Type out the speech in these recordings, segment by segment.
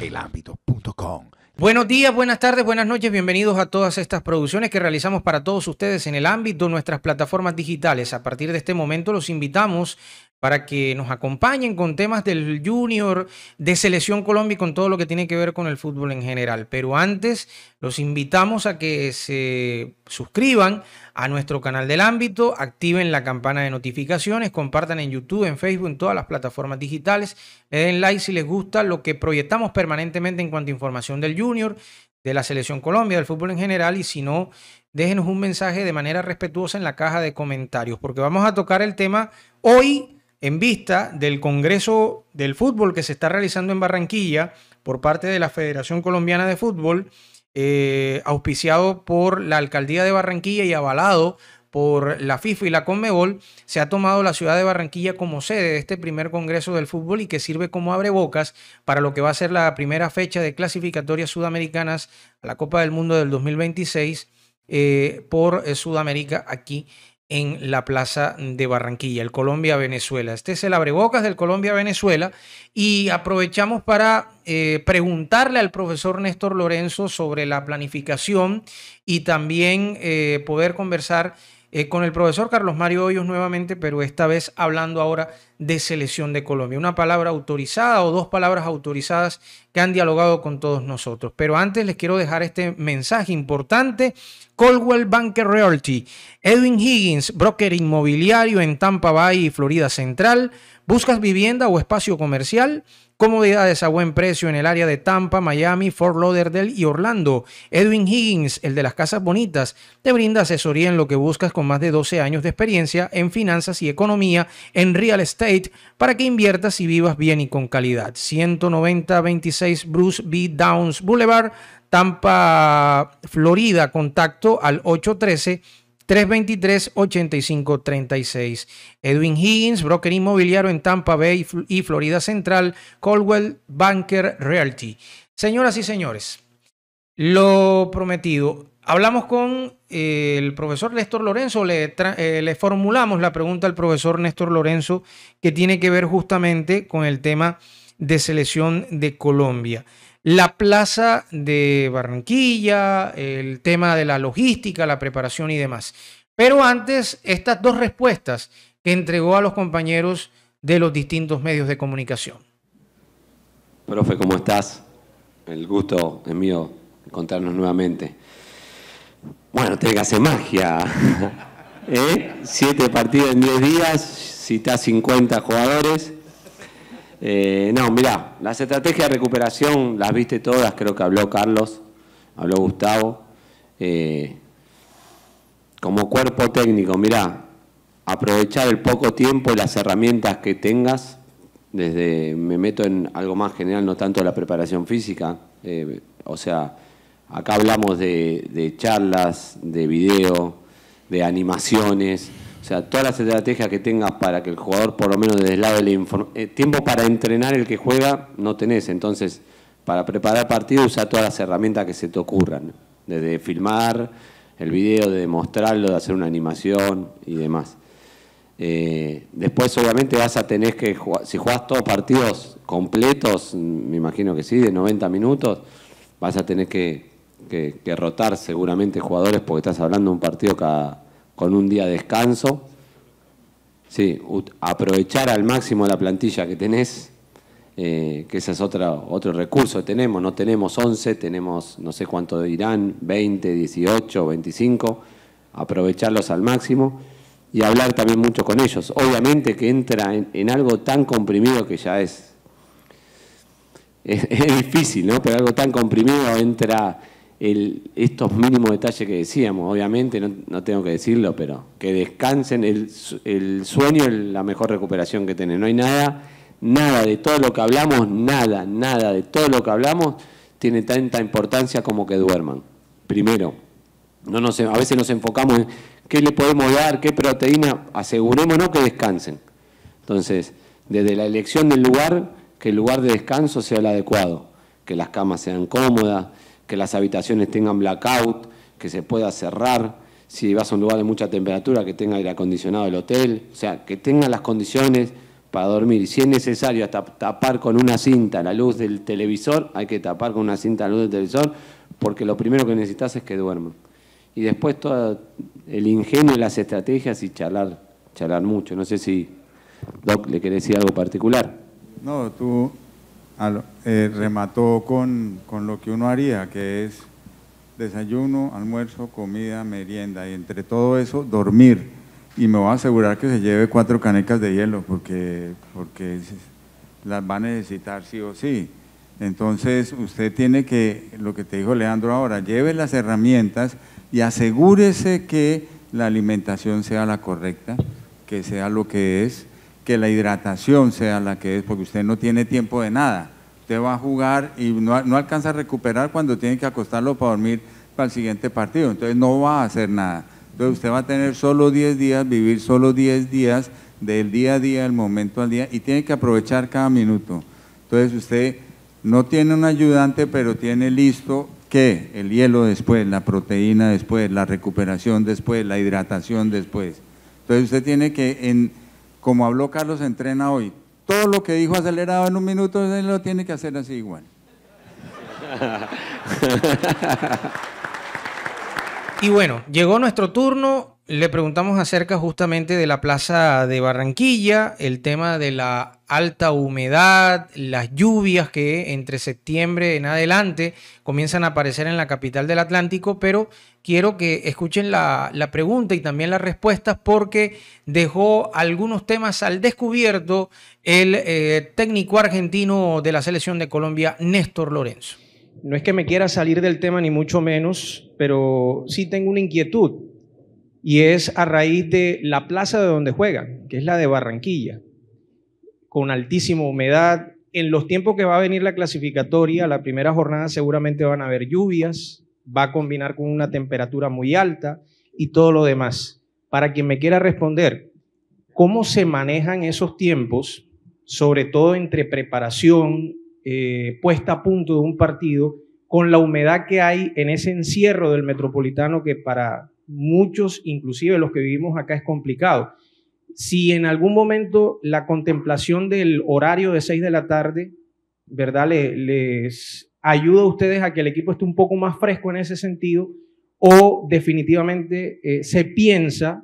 elambito.com. Buenos días, buenas tardes, buenas noches, bienvenidos a todas estas producciones que realizamos para todos ustedes en el ámbito de nuestras plataformas digitales. A partir de este momento los invitamos para que nos acompañen con temas del Junior, de Selección Colombia y con todo lo que tiene que ver con el fútbol en general. Pero antes los invitamos a que se suscriban a nuestro canal del ámbito, activen la campana de notificaciones, compartan en YouTube, en Facebook, en todas las plataformas digitales, le den like si les gusta lo que proyectamos permanentemente en cuanto a información del Junior, de la Selección Colombia, del fútbol en general y si no, déjenos un mensaje de manera respetuosa en la caja de comentarios, porque vamos a tocar el tema hoy en vista del Congreso del Fútbol que se está realizando en Barranquilla por parte de la Federación Colombiana de Fútbol, eh, auspiciado por la Alcaldía de Barranquilla y avalado por la FIFA y la Conmebol, se ha tomado la ciudad de Barranquilla como sede de este primer Congreso del Fútbol y que sirve como abrebocas para lo que va a ser la primera fecha de clasificatorias sudamericanas a la Copa del Mundo del 2026 eh, por eh, Sudamérica aquí en la Plaza de Barranquilla, el Colombia-Venezuela. Este es el abrebocas del Colombia-Venezuela y aprovechamos para eh, preguntarle al profesor Néstor Lorenzo sobre la planificación y también eh, poder conversar eh, con el profesor Carlos Mario Hoyos nuevamente, pero esta vez hablando ahora de selección de Colombia. Una palabra autorizada o dos palabras autorizadas que han dialogado con todos nosotros. Pero antes les quiero dejar este mensaje importante. Coldwell Banker Realty, Edwin Higgins, broker inmobiliario en Tampa Bay Florida Central. ¿Buscas vivienda o espacio comercial? Comodidades a buen precio en el área de Tampa, Miami, Fort Lauderdale y Orlando. Edwin Higgins, el de las casas bonitas, te brinda asesoría en lo que buscas con más de 12 años de experiencia en finanzas y economía en real estate para que inviertas y vivas bien y con calidad. 190-26 Bruce B. Downs Boulevard, Tampa, Florida. Contacto al 813 323-8536. Edwin Higgins, broker inmobiliario en Tampa Bay y Florida Central, Coldwell Banker Realty. Señoras y señores, lo prometido. Hablamos con eh, el profesor Néstor Lorenzo, le, eh, le formulamos la pregunta al profesor Néstor Lorenzo que tiene que ver justamente con el tema de selección de Colombia la plaza de Barranquilla, el tema de la logística, la preparación y demás. Pero antes, estas dos respuestas que entregó a los compañeros de los distintos medios de comunicación. Profe, ¿cómo estás? El gusto es mío encontrarnos nuevamente. Bueno, tiene que hacer magia. ¿Eh? Siete partidos en diez días, citás 50 jugadores eh, no, mirá, las estrategias de recuperación las viste todas, creo que habló Carlos, habló Gustavo. Eh, como cuerpo técnico, mirá, aprovechar el poco tiempo y las herramientas que tengas, desde, me meto en algo más general, no tanto la preparación física, eh, o sea, acá hablamos de charlas, de video, de animaciones, o sea, todas las estrategias que tengas para que el jugador, por lo menos desde el lado del eh, tiempo para entrenar el que juega, no tenés. Entonces, para preparar partido, usa todas las herramientas que se te ocurran. Desde filmar el video, de mostrarlo, de hacer una animación y demás. Eh, después, obviamente, vas a tener que jugar, si jugás todos partidos completos, me imagino que sí, de 90 minutos, vas a tener que, que rotar seguramente jugadores porque estás hablando de un partido cada con un día de descanso. Sí, aprovechar al máximo la plantilla que tenés, eh, que ese es otro, otro recurso que tenemos. No tenemos 11, tenemos no sé cuánto dirán, 20, 18, 25. Aprovecharlos al máximo y hablar también mucho con ellos. Obviamente que entra en, algo tan comprimido que ya es, es, difícil, ¿no? Pero algo tan comprimido entra estos mínimos detalles que decíamos, obviamente, no, tengo que decirlo, pero que descansen, el, sueño es la mejor recuperación que tienen. No hay nada, nada de todo lo que hablamos, nada, nada de todo lo que hablamos tiene tanta importancia como que duerman. Primero, no a veces nos enfocamos en qué le podemos dar, qué proteína, asegurémonos que descansen. Entonces, desde la elección del lugar, que el lugar de descanso sea el adecuado, que las camas sean cómodas, que las habitaciones tengan blackout, que se pueda cerrar, si vas a un lugar de mucha temperatura, que tenga aire acondicionado el hotel, o sea, que tenga las condiciones para dormir. Si es necesario hasta tapar con una cinta la luz del televisor, hay que tapar con una cinta la luz del televisor, porque lo primero que necesitas es que duerman. Y después todo el ingenio y las estrategias y charlar, charlar mucho. No sé si Doc le quiere decir algo particular. No, tú eh, remató con, con lo que uno haría, que es desayuno, almuerzo, comida, merienda y entre todo eso dormir y me voy a asegurar que se lleve cuatro canecas de hielo porque, porque las va a necesitar sí o sí. Entonces usted tiene que, lo que te dijo Leandro ahora, lleve las herramientas y asegúrese que la alimentación sea la correcta, que sea lo que es, que la hidratación sea la que es, porque usted no tiene tiempo de nada. Usted va a jugar y no, no alcanza a recuperar cuando tiene que acostarlo para dormir para el siguiente partido, entonces no va a hacer nada. Entonces usted va a tener solo 10 días, vivir solo 10 días del día a día, del momento al día, y tiene que aprovechar cada minuto. Entonces usted no tiene un ayudante, pero tiene listo ¿qué? El hielo después, la proteína después, la recuperación después, la hidratación después. Entonces usted tiene que, como habló Carlos Entrena hoy, todo lo que dijo acelerado en un minuto, usted lo tiene que hacer así igual. Y bueno, llegó nuestro turno. Le preguntamos acerca justamente de la plaza de Barranquilla, el tema de la alta humedad, las lluvias que entre septiembre en adelante comienzan a aparecer en la capital del Atlántico, pero quiero que escuchen la, pregunta y también las respuestas porque dejó algunos temas al descubierto el eh, técnico argentino de la selección de Colombia, Néstor Lorenzo. No es que me quiera salir del tema ni mucho menos, pero sí tengo una inquietud y es a raíz de la plaza de donde juegan, que es la de Barranquilla, con altísima humedad. En los tiempos que va a venir la clasificatoria, la primera jornada seguramente van a haber lluvias, va a combinar con una temperatura muy alta y todo lo demás. Para quien me quiera responder, ¿cómo se manejan esos tiempos, sobre todo entre preparación eh, puesta a punto de un partido con la humedad que hay en ese encierro del metropolitano que para muchos, inclusive los que vivimos acá, es complicado. Si en algún momento la contemplación del horario de 6 de la tarde, ¿verdad? Ayuda a ustedes a que el equipo esté un poco más fresco en ese sentido, o definitivamente eh, se piensa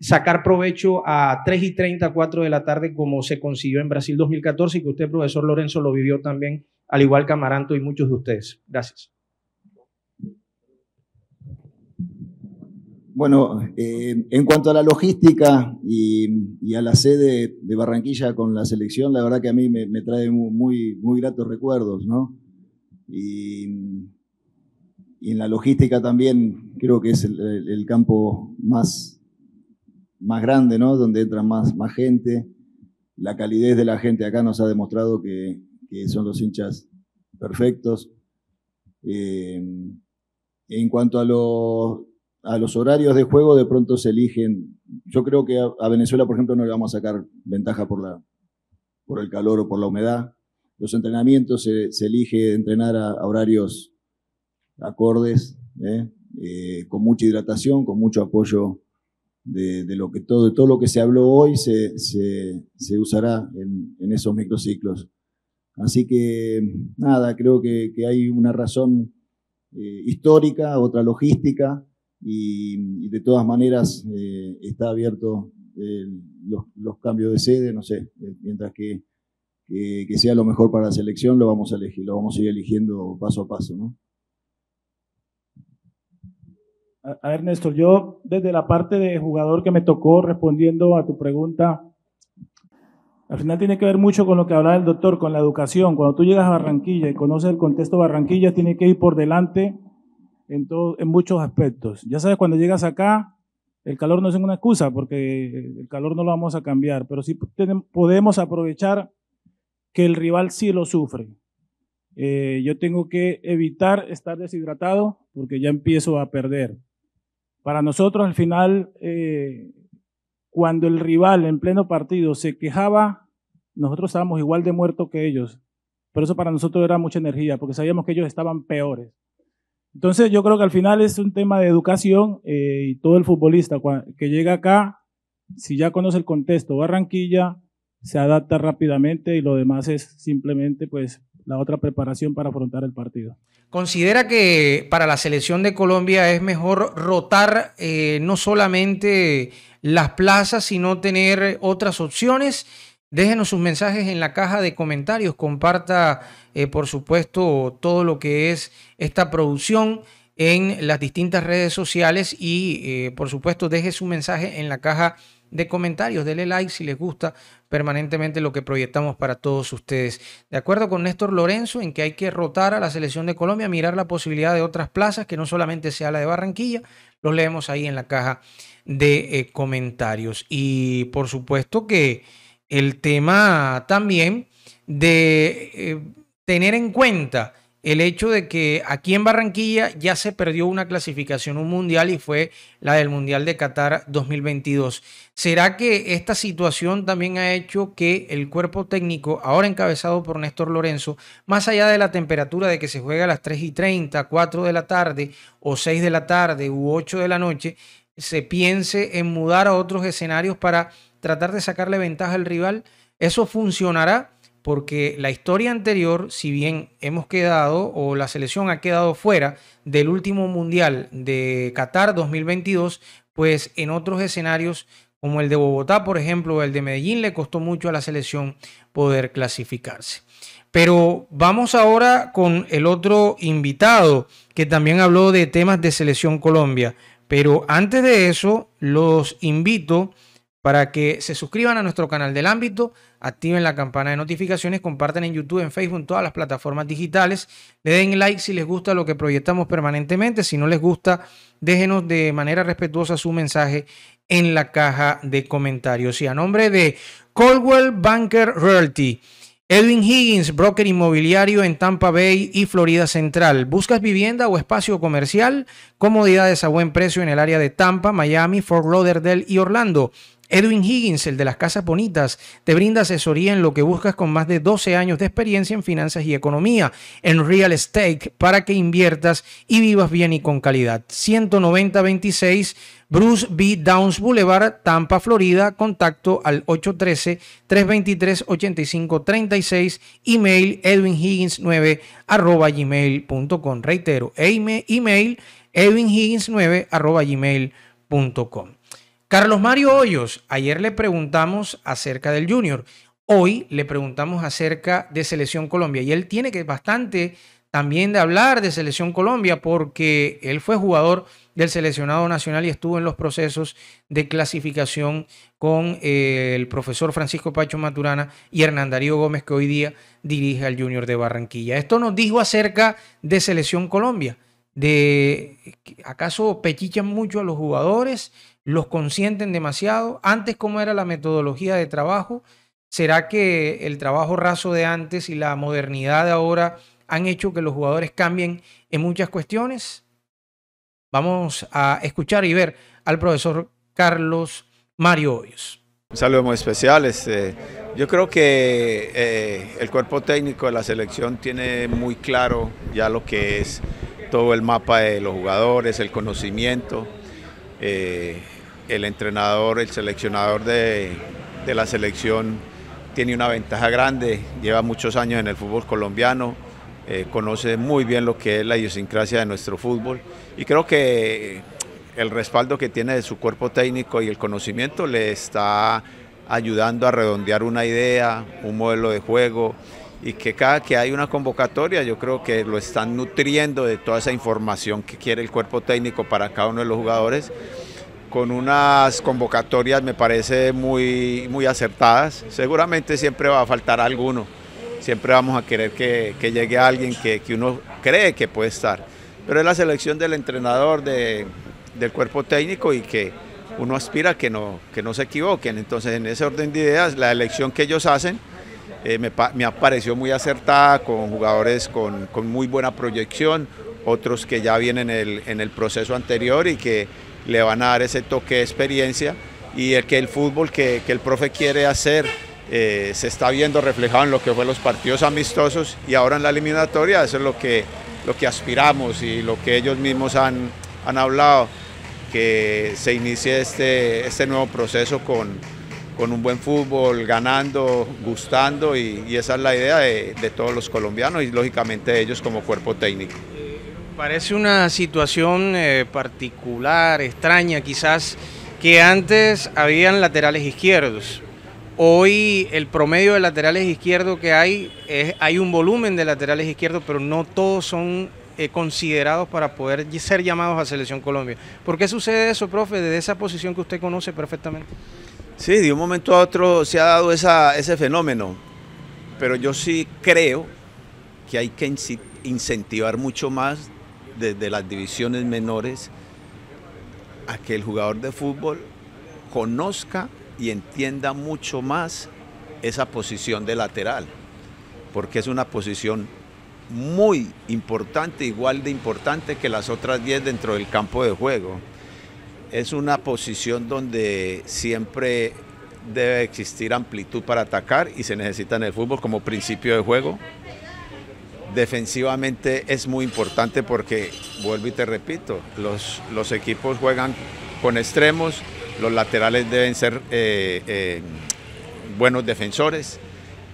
sacar provecho a 3 y 30, 4 de la tarde, como se consiguió en Brasil 2014 y que usted, profesor Lorenzo, lo vivió también, al igual que Amaranto y muchos de ustedes. Gracias. Bueno, eh, en cuanto a la logística y, a la sede de Barranquilla con la selección, la verdad que a mí me, trae muy, muy, gratos recuerdos, ¿no? Y, en la logística también creo que es el campo más, más grande, ¿no? Donde entra más, más gente. La calidez de la gente acá nos ha demostrado que, son los hinchas perfectos. Eh, en cuanto a, a los horarios de juego, de pronto se eligen. Yo creo que a, Venezuela, por ejemplo, no le vamos a sacar ventaja por, la, por el calor o por la humedad. Los entrenamientos se, elige entrenar a, horarios acordes, ¿eh? Eh, con mucha hidratación, con mucho apoyo de, lo que todo, todo lo que se habló hoy se, se, usará en, esos microciclos. Así que nada, creo que, hay una razón eh, histórica, otra logística y, de todas maneras está abierto eh, los, cambios de sede, no sé, mientras que, que, que, sea lo mejor para la selección lo vamos a elegir, lo vamos a ir eligiendo paso a paso, ¿no? A ver, Néstor, yo desde la parte de jugador que me tocó respondiendo a tu pregunta, al final tiene que ver mucho con lo que hablaba el doctor, con la educación. Cuando tú llegas a Barranquilla y conoces el contexto de Barranquilla, tiene que ir por delante en, todo, en muchos aspectos. Ya sabes, cuando llegas acá, el calor no es una excusa, porque el calor no lo vamos a cambiar, pero sí podemos aprovechar que el rival sí lo sufre. Eh, yo tengo que evitar estar deshidratado porque ya empiezo a perder. Para nosotros, al final, eh, cuando el rival en pleno partido se quejaba, nosotros estábamos igual de muertos que ellos. Pero eso para nosotros era mucha energía, porque sabíamos que ellos estaban peores. Entonces yo creo que al final es un tema de educación eh, y todo el futbolista que llega acá, si ya conoce el contexto, Barranquilla, se adapta rápidamente y lo demás es simplemente pues la otra preparación para afrontar el partido. ¿Considera que para la selección de Colombia es mejor rotar eh, no solamente las plazas, sino tener otras opciones? Déjenos sus mensajes en la caja de comentarios, comparta eh, por supuesto todo lo que es esta producción en las distintas redes sociales y eh, por supuesto deje su mensaje en la caja de comentarios, denle like si les gusta permanentemente lo que proyectamos para todos ustedes. De acuerdo con Néstor Lorenzo en que hay que rotar a la selección de Colombia, mirar la posibilidad de otras plazas, que no solamente sea la de Barranquilla, los leemos ahí en la caja de eh, comentarios. Y por supuesto que el tema también de eh, tener en cuenta el hecho de que aquí en Barranquilla ya se perdió una clasificación, un mundial, y fue la del Mundial de Qatar 2022. ¿Será que esta situación también ha hecho que el cuerpo técnico, ahora encabezado por Néstor Lorenzo, más allá de la temperatura de que se juega a las 3 y 30, 4 de la tarde, o 6 de la tarde, u 8 de la noche, se piense en mudar a otros escenarios para tratar de sacarle ventaja al rival? ¿Eso funcionará? Porque la historia anterior, si bien hemos quedado o la selección ha quedado fuera del último mundial de Qatar 2022, pues en otros escenarios como el de Bogotá, por ejemplo, o el de Medellín, le costó mucho a la selección poder clasificarse. Pero vamos ahora con el otro invitado que también habló de temas de selección Colombia. Pero antes de eso, los invito para que se suscriban a nuestro canal del ámbito, activen la campana de notificaciones, compartan en YouTube, en Facebook, en todas las plataformas digitales, le den like si les gusta lo que proyectamos permanentemente, si no les gusta, déjenos de manera respetuosa su mensaje en la caja de comentarios. Y a nombre de Coldwell Banker Realty, Edwin Higgins, broker inmobiliario en Tampa Bay y Florida Central. ¿Buscas vivienda o espacio comercial? Comodidades a buen precio en el área de Tampa, Miami, Fort Lauderdale y Orlando. Edwin Higgins, el de las casas bonitas, te brinda asesoría en lo que buscas con más de 12 años de experiencia en finanzas y economía, en real estate, para que inviertas y vivas bien y con calidad. 19026 Bruce B. Downs Boulevard, Tampa, Florida. Contacto al 813-323-8536. Email edwinhiggins9 arroba gmail.com. Reitero, email edwinhiggins9 arroba gmail.com. Carlos Mario Hoyos, ayer le preguntamos acerca del Junior, hoy le preguntamos acerca de Selección Colombia y él tiene que bastante también de hablar de Selección Colombia porque él fue jugador del seleccionado nacional y estuvo en los procesos de clasificación con eh, el profesor Francisco Pacho Maturana y Hernán Darío Gómez que hoy día dirige al Junior de Barranquilla. Esto nos dijo acerca de Selección Colombia, de acaso pechichan mucho a los jugadores, los consienten demasiado. Antes, ¿cómo era la metodología de trabajo? ¿Será que el trabajo raso de antes y la modernidad de ahora han hecho que los jugadores cambien en muchas cuestiones? Vamos a escuchar y ver al profesor Carlos Mario Hoyos. Un saludo muy especial. Este, yo creo que eh, el cuerpo técnico de la selección tiene muy claro ya lo que es todo el mapa de los jugadores, el conocimiento. Eh, el entrenador, el seleccionador de, la selección tiene una ventaja grande, lleva muchos años en el fútbol colombiano, eh, conoce muy bien lo que es la idiosincrasia de nuestro fútbol y creo que el respaldo que tiene de su cuerpo técnico y el conocimiento le está ayudando a redondear una idea, un modelo de juego y que cada que hay una convocatoria yo creo que lo están nutriendo de toda esa información que quiere el cuerpo técnico para cada uno de los jugadores con unas convocatorias me parece muy, muy acertadas. Seguramente siempre va a faltar alguno, siempre vamos a querer que, llegue alguien que, uno cree que puede estar. Pero es la selección del entrenador, del cuerpo técnico y que uno aspira que no, que no se equivoquen. Entonces en ese orden de ideas, la elección que ellos hacen eh, me, me pareció muy acertada, con jugadores con, muy buena proyección, otros que ya vienen en el proceso anterior y que le van a dar ese toque de experiencia. Y el que el fútbol que, el profe quiere hacer eh, se está viendo reflejado en lo que fue los partidos amistosos y ahora en la eliminatoria, eso es lo que, lo que aspiramos y lo que ellos mismos han, han hablado, que se inicie este, este nuevo proceso con, con un buen fútbol, ganando, gustando y, esa es la idea de, todos los colombianos y lógicamente ellos como cuerpo técnico. Parece una situación eh, particular, extraña quizás, que antes habían laterales izquierdos. Hoy el promedio de laterales izquierdos que hay, es, hay un volumen de laterales izquierdos, pero no todos son eh, considerados para poder ser llamados a Selección Colombia. ¿Por qué sucede eso, profe, desde esa posición que usted conoce perfectamente? Sí, de un momento a otro se ha dado ese fenómeno, pero yo sí creo que hay que incentivar mucho más desde las divisiones menores a que el jugador de fútbol conozca y entienda mucho más esa posición de lateral, porque es una posición muy importante, igual de importante que las otras 10 dentro del campo de juego es una posición donde siempre debe existir amplitud para atacar y se necesita en el fútbol como principio de juego. Defensivamente es muy importante porque, vuelvo y te repito, los, los equipos juegan con extremos, los laterales deben ser eh, eh, buenos defensores,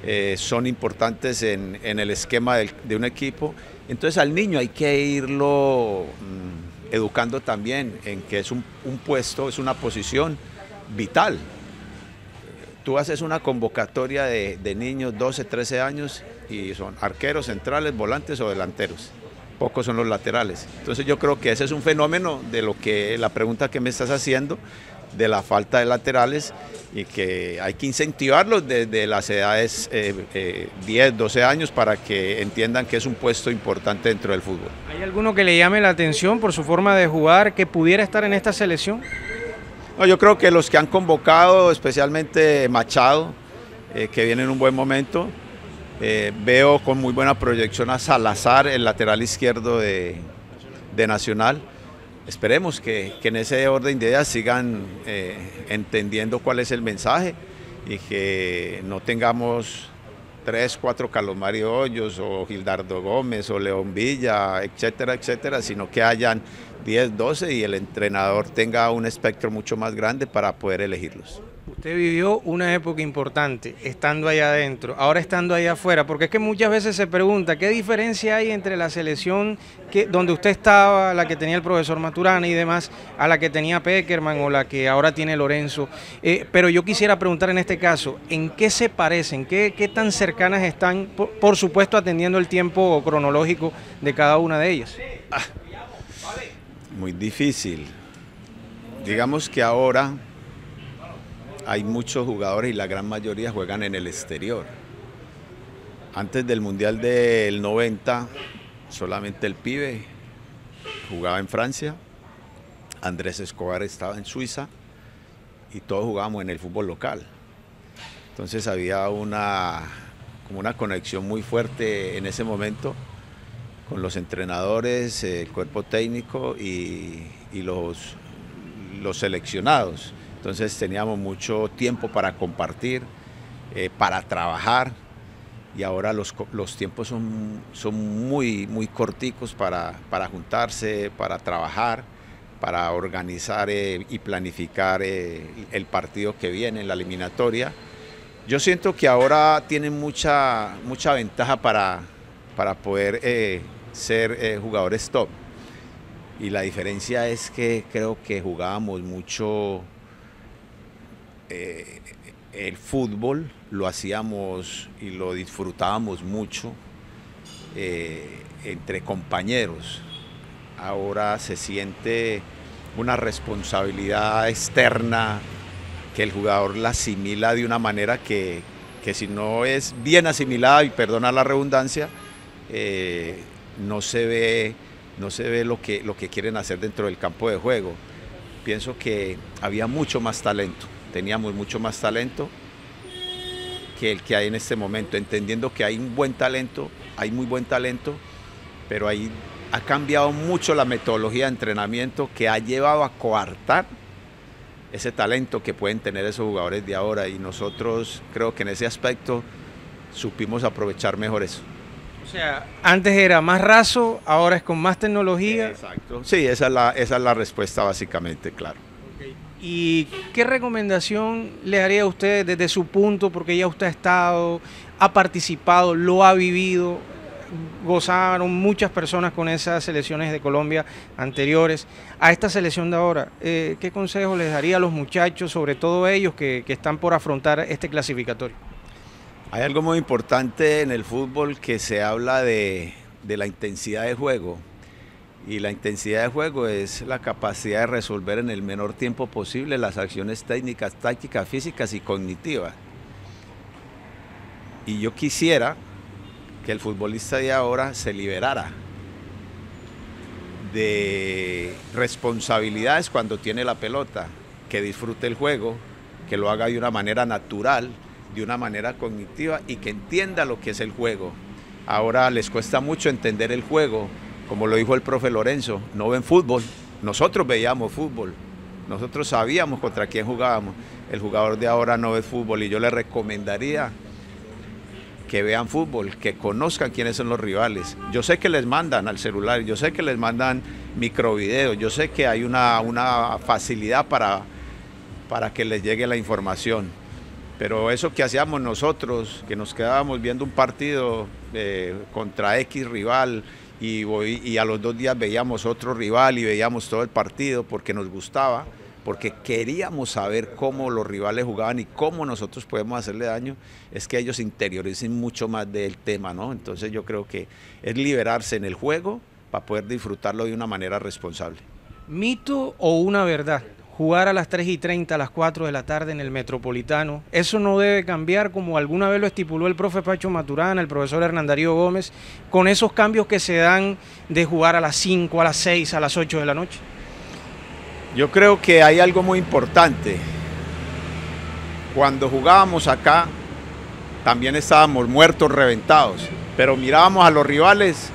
eh, son importantes en, el esquema de un equipo. Entonces al niño hay que irlo... Mm, educando también en que es un, puesto, es una posición vital. Tú haces una convocatoria de, niños 12, 13 años y son arqueros, centrales, volantes o delanteros. Pocos son los laterales. Entonces yo creo que ese es un fenómeno de lo que la pregunta que me estás haciendo, de la falta de laterales y que hay que incentivarlos desde las edades 10, eh, 12 eh, años para que entiendan que es un puesto importante dentro del fútbol. ¿Hay alguno que le llame la atención por su forma de jugar que pudiera estar en esta selección? No, yo creo que los que han convocado, especialmente Machado, eh, que viene en un buen momento, veo con muy buena proyección a Salazar, el lateral izquierdo de, de Nacional esperemos que, en ese orden de ideas sigan eh, entendiendo cuál es el mensaje y que no tengamos tres, cuatro Carlos Mario Hoyos o Gildardo Gómez o León Villa, etcétera, etcétera, sino que hayan 10, 12 y el entrenador tenga un espectro mucho más grande para poder elegirlos. Usted vivió una época importante estando allá adentro, ahora estando allá afuera, porque es que muchas veces se pregunta qué diferencia hay entre la selección que, donde usted estaba, la que tenía el profesor Maturana y demás, a la que tenía Peckerman o la que ahora tiene Lorenzo. Eh, pero yo quisiera preguntar en este caso, ¿en qué se parecen? ¿Qué, qué tan cercanas están, por, supuesto atendiendo el tiempo cronológico de cada una de ellas? Ah, muy difícil. Digamos que ahora hay muchos jugadores y la gran mayoría juegan en el exterior. Antes del Mundial del 90, solamente el pibe jugaba en Francia, Andrés Escobar estaba en Suiza y todos jugábamos en el fútbol local. Entonces había una, como una conexión muy fuerte en ese momento con los entrenadores, el cuerpo técnico y, los, los seleccionados. Entonces teníamos mucho tiempo para compartir, eh, para trabajar y ahora los, tiempos son, son muy, muy corticos para, juntarse, para trabajar, para organizar eh, y planificar eh, el partido que viene, la eliminatoria. Yo siento que ahora tienen mucha, mucha ventaja para, para poder ser jugadores top. Y la diferencia es que creo que jugábamos mucho eh, el fútbol lo hacíamos y lo disfrutábamos mucho eh, entre compañeros. Ahora se siente una responsabilidad externa que el jugador la asimila de una manera que, si no es bien asimilada, y perdona la redundancia, eh, no se ve, no se ve lo, que, lo que quieren hacer dentro del campo de juego. Pienso que había mucho más talento teníamos mucho más talento que el que hay en este momento, entendiendo que hay un buen talento, hay muy buen talento, pero ahí ha cambiado mucho la metodología de entrenamiento que ha llevado a coartar ese talento que pueden tener esos jugadores de ahora y nosotros creo que en ese aspecto supimos aprovechar mejor eso. O sea, antes era más raso, ahora es con más tecnología. Exacto. Sí, esa es la, esa es la respuesta básicamente, claro. ¿Y qué recomendación le haría a usted desde su punto, porque ya usted ha estado, ha participado, lo ha vivido, gozaron muchas personas con esas selecciones de Colombia anteriores a esta selección de ahora. Eh, ¿Qué consejo les daría a los muchachos, sobre todo ellos que, están por afrontar este clasificatorio? Hay algo muy importante en el fútbol que se habla de, de la intensidad de juego. Y la intensidad de juego es la capacidad de resolver en el menor tiempo posible las acciones técnicas, tácticas, físicas y cognitivas. Y yo quisiera que el futbolista de ahora se liberara de responsabilidades cuando tiene la pelota, que disfrute el juego, que lo haga de una manera natural, de una manera cognitiva y que entienda lo que es el juego. Ahora les cuesta mucho entender el juego, como lo dijo el profe Lorenzo, no ven fútbol, nosotros veíamos fútbol, nosotros sabíamos contra quién jugábamos, el jugador de ahora no ve fútbol y yo le recomendaría que vean fútbol, que conozcan quiénes son los rivales. Yo sé que les mandan al celular, yo sé que les mandan microvideos, yo sé que hay una, una facilidad para, para que les llegue la información. Pero eso que hacíamos nosotros, que nos quedábamos viendo un partido eh, contra X rival y, y a los dos días veíamos otro rival y veíamos todo el partido porque nos gustaba, porque queríamos saber cómo los rivales jugaban y cómo nosotros podemos hacerle daño, es que ellos interioricen mucho más del tema, ¿no? Entonces yo creo que es liberarse en el juego para poder disfrutarlo de una manera responsable. ¿Mito o una verdad? Jugar a las 3 y 30, a las 4 de la tarde en el Metropolitano, eso no debe cambiar como alguna vez lo estipuló el profe Pacho Maturana, el profesor Hernán Darío Gómez, con esos cambios que se dan de jugar a las 5, a las 6, a las 8 de la noche. Yo creo que hay algo muy importante. Cuando jugábamos acá, también estábamos muertos, reventados, pero mirábamos a los rivales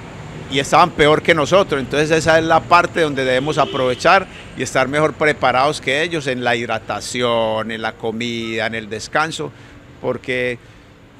y estaban peor que nosotros. Entonces esa es la parte donde debemos aprovechar y estar mejor preparados que ellos en la hidratación, en la comida, en el descanso, porque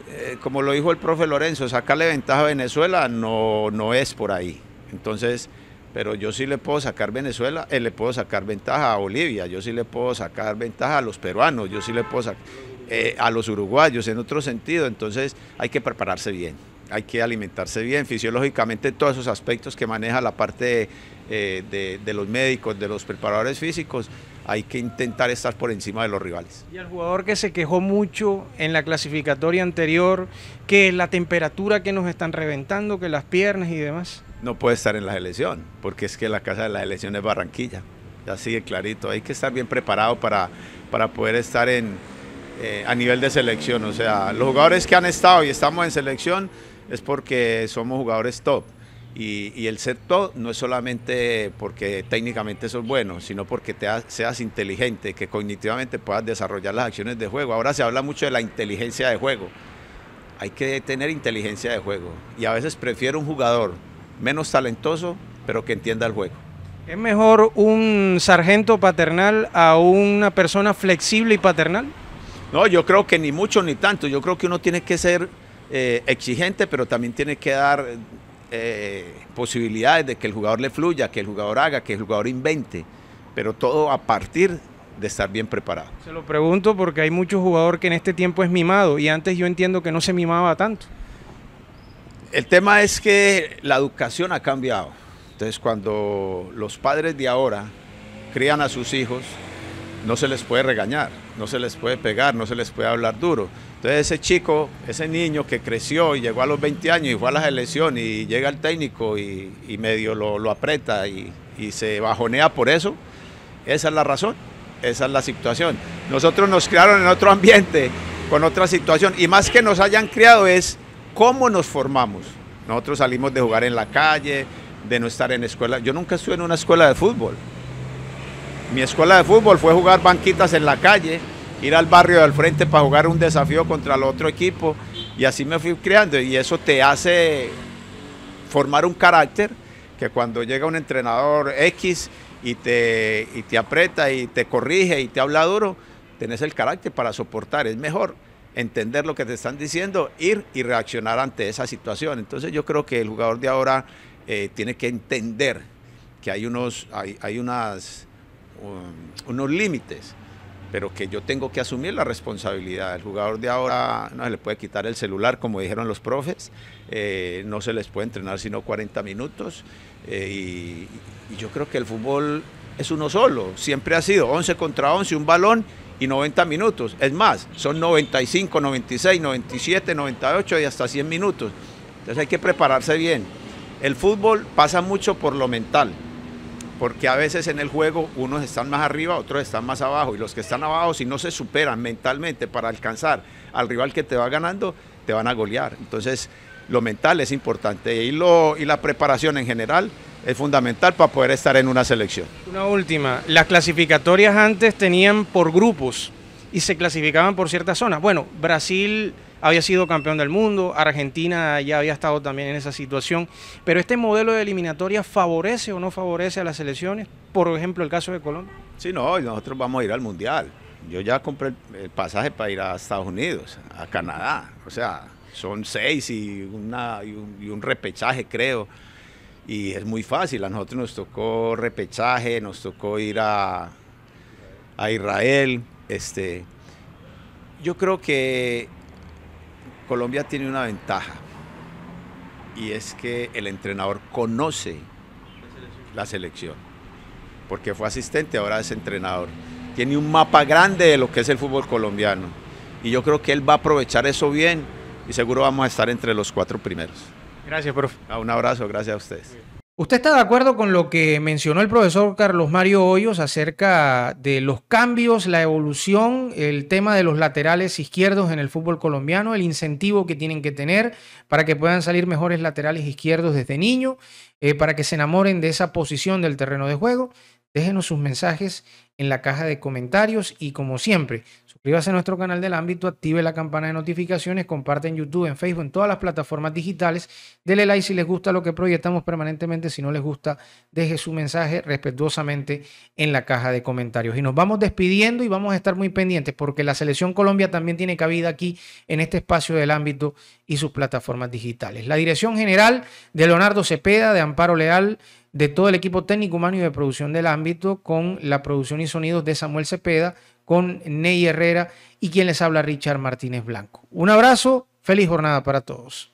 eh, como lo dijo el profe Lorenzo, sacarle ventaja a Venezuela no, no es por ahí. Entonces pero yo sí le puedo sacar Venezuela, eh, le puedo sacar ventaja a Bolivia, yo sí le puedo sacar ventaja a los peruanos, yo sí le puedo sacar eh, a los uruguayos en otro sentido, entonces hay que prepararse bien, hay que alimentarse bien, fisiológicamente todos esos aspectos que maneja la parte eh, de, de los médicos, de los preparadores físicos, hay que intentar estar por encima de los rivales. Y el jugador que se quejó mucho en la clasificatoria anterior, que la temperatura que nos están reventando, que las piernas y demás no puede estar en la selección, porque es que la casa de la selección es Barranquilla. Ya sigue clarito. Hay que estar bien preparado para, para poder estar en, eh, a nivel de selección. O sea, los jugadores que han estado y estamos en selección es porque somos jugadores top. Y, el ser top no es solamente porque técnicamente sos bueno, sino porque te seas inteligente, que cognitivamente puedas desarrollar las acciones de juego. Ahora se habla mucho de la inteligencia de juego. Hay que tener inteligencia de juego. Y a veces prefiero un jugador menos talentoso, pero que entienda el juego. ¿Es mejor un sargento paternal a una persona flexible y paternal? No, yo creo que ni mucho ni tanto. Yo creo que uno tiene que ser eh, exigente, pero también tiene que dar eh, posibilidades de que el jugador le fluya, que el jugador haga, que el jugador invente, pero todo a partir de estar bien preparado. Se lo pregunto porque hay muchos jugadores que en este tiempo es mimado y antes yo entiendo que no se mimaba tanto. El tema es que la educación ha cambiado. Entonces, cuando los padres de ahora crían a sus hijos, no se les puede regañar, no se les puede pegar, no se les puede hablar duro. Entonces, ese chico, ese niño que creció y llegó a los 20 años y fue a la selección y llega el técnico y, medio lo, aprieta y, y se bajonea por eso, esa es la razón, esa es la situación. Nosotros nos criaron en otro ambiente, con otra situación, y más que nos hayan criado es ¿Cómo nos formamos? Nosotros salimos de jugar en la calle, de no estar en escuela. Yo nunca estuve en una escuela de fútbol. Mi escuela de fútbol fue jugar banquitas en la calle, ir al barrio del frente para jugar un desafío contra el otro equipo. Y así me fui creando y eso te hace formar un carácter que cuando llega un entrenador X y te, y te aprieta y te corrige y te habla duro, tenés el carácter para soportar, es mejor entender lo que te están diciendo, ir y reaccionar ante esa situación. Entonces yo creo que el jugador de ahora eh, tiene que entender que hay, unos, hay, unas, unos límites, pero que yo tengo que asumir la responsabilidad. El jugador de ahora no se le puede quitar el celular, como dijeron los profes, eh, no se les puede entrenar sino 40 minutos, eh, y, y yo creo que el fútbol es uno solo, siempre ha sido 11 contra 11, un balón y 90 minutos. Es más, son 95, 96, 97, 98 y hasta 100 minutos. Entonces hay que prepararse bien. El fútbol pasa mucho por lo mental, porque a veces en el juego unos están más arriba, otros están más abajo, y los que están abajo, si no se superan mentalmente para alcanzar al rival que te va ganando, te van a golear. Entonces, lo mental es importante y, y la preparación en general es fundamental para poder estar en una selección. Una última, las clasificatorias antes tenían por grupos y se clasificaban por ciertas zonas. Bueno, Brasil había sido campeón del mundo, Argentina ya había estado también en esa situación, pero este modelo de eliminatoria favorece o no favorece a las selecciones, por ejemplo el caso de Colombia. Sí, no, nosotros vamos a ir al Mundial. Yo ya compré el pasaje para ir a Estados Unidos, a Canadá, o sea, son seis y, una, y, un, repechaje creo y es muy fácil. A nosotros nos tocó repechaje, nos tocó ir a, a Israel. Este, yo creo que Colombia tiene una ventaja y es que el entrenador conoce la selección, porque fue asistente, ahora es entrenador. Tiene un mapa grande de lo que es el fútbol colombiano y yo creo que él va a aprovechar eso bien y seguro vamos a estar entre los cuatro primeros. Gracias, profe. Ah, un abrazo, gracias a ustedes. ¿Usted está de acuerdo con lo que mencionó el profesor Carlos Mario Hoyos acerca de los cambios, la evolución, el tema de los laterales izquierdos en el fútbol colombiano, el incentivo que tienen que tener para que puedan salir mejores laterales izquierdos desde niño, eh, para que se enamoren de esa posición del terreno de juego? Déjenos sus mensajes en la caja de comentarios y como siempre, suscríbase a nuestro canal del ámbito, active la campana de notificaciones, comparte en YouTube, en Facebook, en todas las plataformas digitales. Dele like si les gusta lo que proyectamos permanentemente. Si no les gusta, deje su mensaje respetuosamente en la caja de comentarios. Y nos vamos despidiendo y vamos a estar muy pendientes porque la selección Colombia también tiene cabida aquí en este espacio del ámbito y sus plataformas digitales. La dirección general de Leonardo Cepeda, de Amparo Leal, de todo el equipo técnico humano y de producción del ámbito, con la producción y sonidos de Samuel Cepeda, con Ney Herrera y quien les habla Richard Martínez Blanco. Un abrazo, feliz jornada para todos.